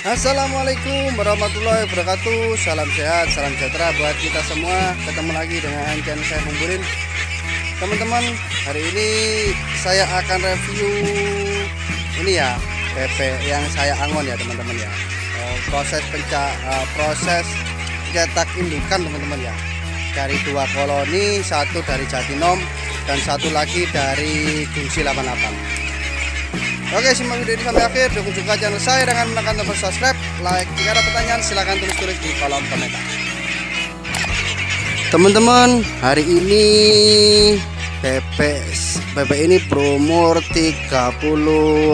Assalamualaikum warahmatullahi wabarakatuh. Salam sehat, salam sejahtera buat kita semua. Ketemu lagi dengan channel saya Kumpulin Teman-teman, hari ini saya akan review Ini ya, PP yang saya angon ya teman-teman ya. Oh, Proses penca uh, proses cetak indukan teman-teman ya. Dari dua koloni, satu dari Jatinom Dan satu lagi dari Gungsi 88 Oke simak video ini sampai akhir. Dukung juga channel saya dengan menekan tombol subscribe Like. Jika ada pertanyaan silahkan tulis-tulis di kolom komentar. Teman-teman hari ini PP PP ini promo 30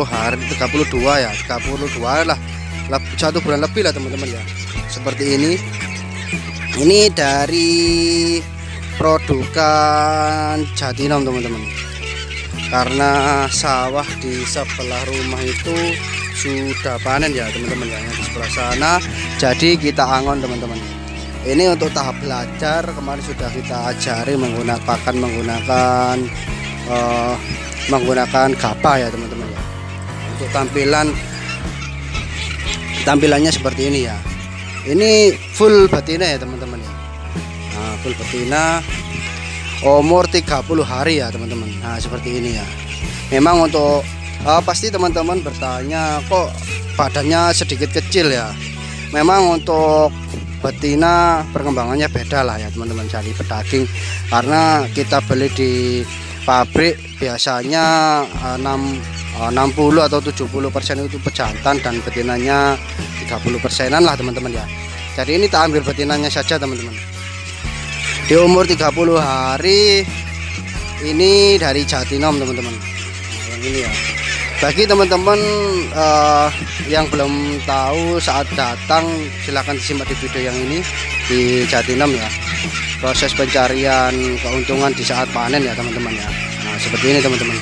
hari 32 ya 32 lah. Satu bulan lebih lah teman-teman ya. Seperti ini. Ini dari produkan Jatinom teman-teman karena sawah di sebelah rumah itu sudah panen ya teman-teman ya di sebelah sana. Jadi kita angon teman-teman. Ini untuk tahap belajar kemarin sudah kita ajari menggunakan menggunakan uh, menggunakan gapa ya teman-teman ya. Untuk tampilan tampilannya seperti ini ya. Ini full betina ya teman-teman ya. Nah, full betina umur 30 hari ya teman-teman. Nah seperti ini ya. Memang untuk uh, pasti teman-teman bertanya kok badannya sedikit kecil ya? Memang untuk betina perkembangannya beda lah ya teman-teman cari pedaging. Karena kita beli di pabrik biasanya uh, 6 uh, 60 atau 70 persen itu pejantan dan betinanya 30 persenan lah teman-teman ya. Jadi ini tak ambil betinanya saja teman-teman di umur 30 hari ini dari Jatinom teman-teman. Yang ini ya. Bagi teman-teman uh, yang belum tahu saat datang silahkan disimak di video yang ini di Jatinom ya. Proses pencarian keuntungan di saat panen ya teman-teman ya. Nah seperti ini teman-teman.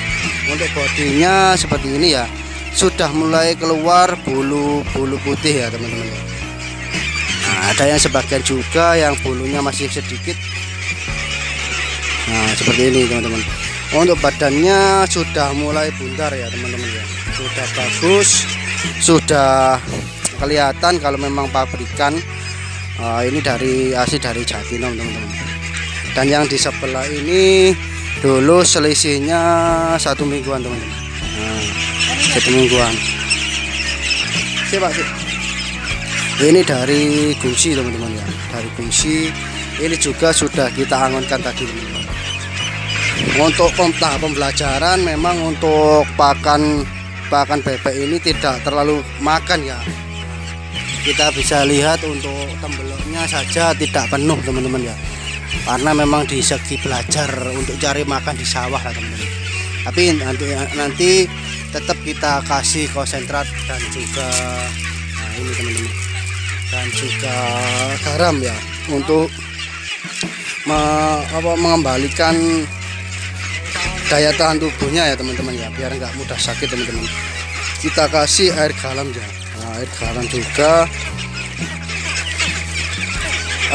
Untuk bodinya seperti ini ya. Sudah mulai keluar bulu-bulu putih ya teman-teman. ya ada yang sebagian juga yang bulunya masih sedikit. Nah seperti ini teman-teman. Untuk badannya sudah mulai bundar ya teman-teman ya. Sudah bagus sudah kelihatan kalau memang pabrikan uh, ini dari asli dari Jatinom teman-teman. Dan yang di sebelah ini dulu selisihnya satu mingguan teman-teman. Nah, satu mingguan. Siapa sih ini dari gungsi teman-teman ya. Dari gungsi. Ini juga sudah kita angonkan tadi. Untuk tahap pembelajaran memang untuk pakan pakan bebek ini tidak terlalu makan ya. Kita bisa lihat untuk tembeloknya saja tidak penuh teman-teman ya. Karena memang di segi belajar untuk cari makan di sawah lah teman-teman. Tapi nanti nanti tetap kita kasih konsentrat dan juga nah ini teman-teman dan juga garam ya untuk me, apa, mengembalikan daya tahan tubuhnya ya teman-teman ya biar nggak mudah sakit teman-teman. Kita kasih air garam ya. Nah, air garam juga.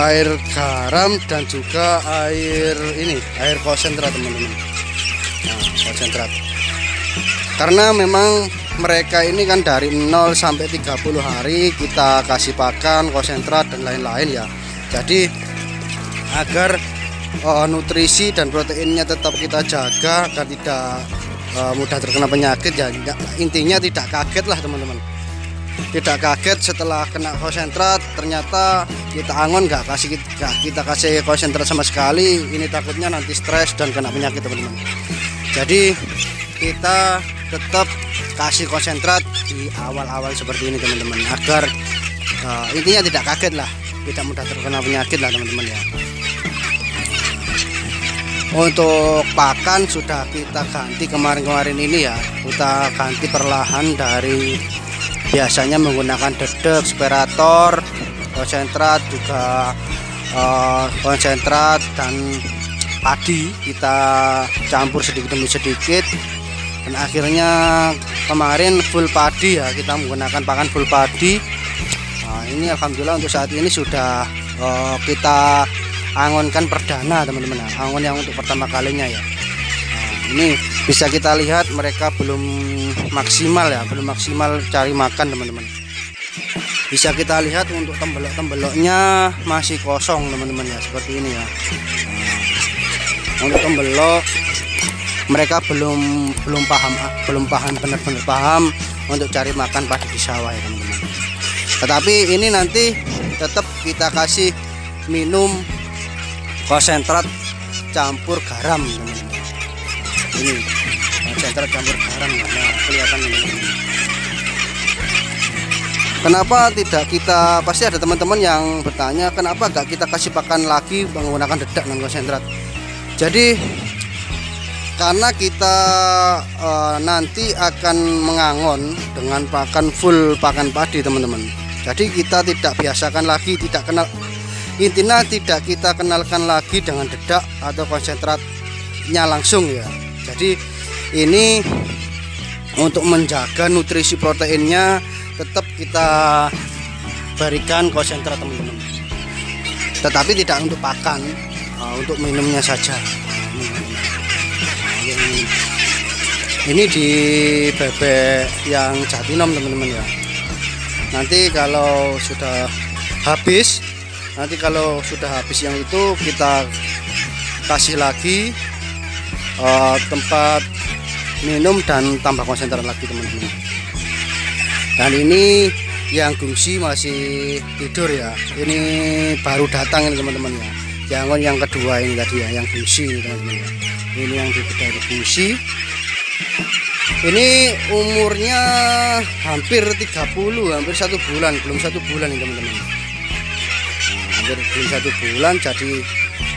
Air garam dan juga air ini air konsentrat teman-teman. Nah, konsentrat. Karena memang mereka ini kan dari 0 sampai 30 hari kita kasih pakan konsentrat dan lain-lain ya. Jadi agar uh, nutrisi dan proteinnya tetap kita jaga agar tidak uh, mudah terkena penyakit ya intinya tidak kaget lah teman-teman. Tidak kaget setelah kena konsentrat ternyata kita angon nggak kasih gak kita kasih konsentrat sama sekali. Ini takutnya nanti stres dan kena penyakit teman-teman. Jadi kita tetap kasih konsentrat di awal-awal seperti ini teman-teman agar uh, intinya tidak kaget lah tidak mudah terkena penyakit lah teman-teman ya. Untuk pakan sudah kita ganti kemarin-kemarin ini ya kita ganti perlahan dari biasanya menggunakan dedek sperator konsentrat juga uh, konsentrat dan padi kita campur sedikit demi sedikit dan akhirnya kemarin full padi ya kita menggunakan pakan full padi. Nah, ini Alhamdulillah untuk saat ini sudah uh, kita angonkan perdana teman-teman. Angon yang untuk pertama kalinya ya. Nah, ini bisa kita lihat mereka belum maksimal ya belum maksimal cari makan teman-teman. Bisa kita lihat untuk tembelok-tembeloknya masih kosong teman-teman ya seperti ini ya. Nah, untuk tembelok mereka belum belum paham belum paham benar-benar paham untuk cari makan padi di sawah ya teman-teman. Tetapi ini nanti tetap kita kasih minum konsentrat campur garam teman-teman. Ini konsentrat campur garam nah kelihatan ini Kenapa tidak kita pasti ada teman-teman yang bertanya kenapa gak kita kasih pakan lagi menggunakan dedak dan konsentrat. Jadi karena kita e, nanti akan mengangon dengan pakan full pakan padi teman-teman. Jadi kita tidak biasakan lagi tidak kenal intinya tidak kita kenalkan lagi dengan dedak atau konsentratnya langsung ya. Jadi ini untuk menjaga nutrisi proteinnya tetap kita berikan konsentrat teman-teman tetapi tidak untuk pakan uh, untuk minumnya saja ini di bebek yang jatinom teman-teman ya. Nanti kalau sudah habis nanti kalau sudah habis yang itu kita kasih lagi uh, tempat minum dan tambah konsentrat lagi teman-teman. Dan ini yang gungsi masih tidur ya. Ini baru datang ini teman-teman ya jangan yang kedua ini tadi ya yang gungsi ini teman-teman ya. Ini yang di dari gungsi ini umurnya hampir 30 hampir satu bulan belum satu bulan ini teman-teman. Nah, hampir belum satu bulan jadi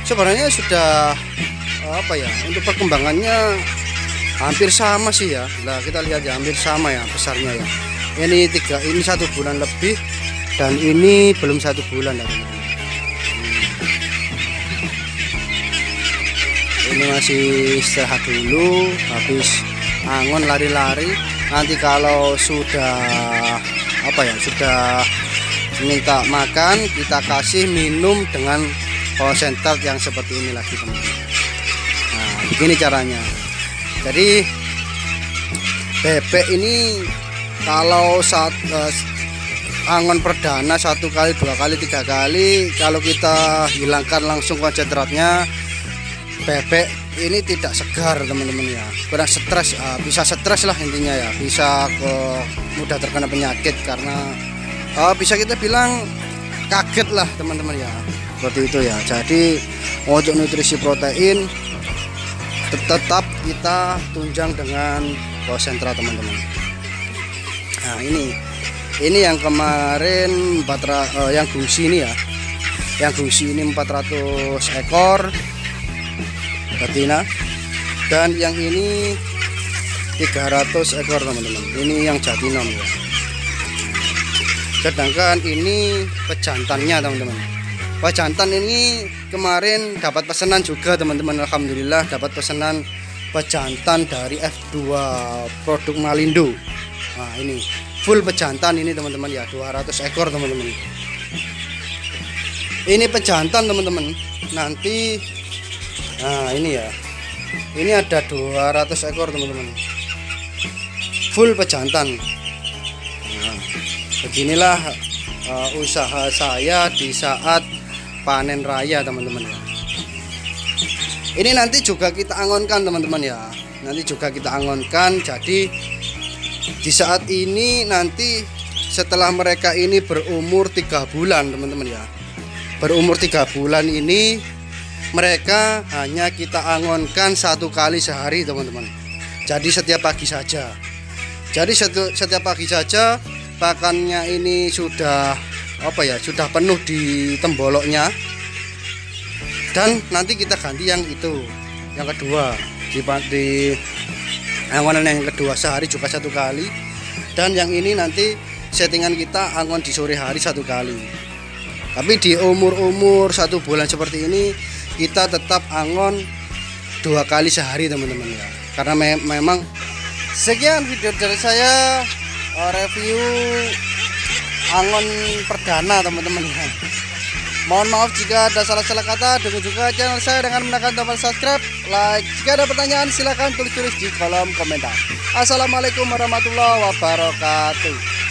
sebenarnya sudah apa ya untuk perkembangannya hampir sama sih ya. Nah kita lihat ya hampir sama ya besarnya ya. Ini tiga ini satu bulan lebih dan ini belum satu bulan hmm. Ini masih istirahat dulu habis angon lari-lari. Nanti kalau sudah apa ya sudah minta makan kita kasih minum dengan konsentrat yang seperti ini lagi teman-teman. Nah begini caranya. Jadi bebek ini kalau saat uh, angon perdana satu kali dua kali tiga kali kalau kita hilangkan langsung konsentratnya bebek ini tidak segar teman-teman ya. Kurang stres uh, bisa stres lah intinya ya. Bisa ke mudah terkena penyakit karena uh, bisa kita bilang kaget lah teman-teman ya. Seperti itu ya. Jadi untuk nutrisi protein tetap kita tunjang dengan konsentrat teman-teman. Nah ini. Ini yang kemarin 400 uh, eh, yang gungsi ini ya. Yang gungsi ini 400 ekor betina dan yang ini 300 ekor teman-teman. Ini yang jatinom ya. Sedangkan ini pejantannya teman-teman. Pejantan ini kemarin dapat pesanan juga teman-teman. Alhamdulillah dapat pesanan pejantan dari F2 produk Malindo. Nah ini. Full pejantan ini teman-teman ya. 200 ekor teman-teman. Ini pejantan teman-teman. Nanti nah ini ya. Ini ada 200 ekor teman-teman. Full pejantan. Nah, beginilah uh, usaha saya di saat panen raya teman-teman ya. Ini nanti juga kita angonkan teman-teman ya. Nanti juga kita angonkan. Jadi di saat ini nanti setelah mereka ini berumur tiga bulan teman-teman ya. Berumur tiga bulan ini mereka hanya kita angonkan satu kali sehari teman-teman. Jadi setiap pagi saja. Jadi setiap pagi saja pakannya ini sudah apa ya sudah penuh di temboloknya. Dan nanti kita ganti yang itu yang kedua. Di, di angonan yang kedua sehari juga satu kali. Dan yang ini nanti settingan kita angon di sore hari satu kali. Tapi di umur-umur satu bulan seperti ini kita tetap angon dua kali sehari teman-teman ya karena me memang sekian video dari saya uh, review angon perdana teman-teman ya Mohon maaf jika ada salah-salah kata. Dukung juga channel saya dengan menekan tombol subscribe, like. Jika ada pertanyaan silahkan tulis-tulis di kolom komentar. Assalamualaikum warahmatullahi wabarakatuh.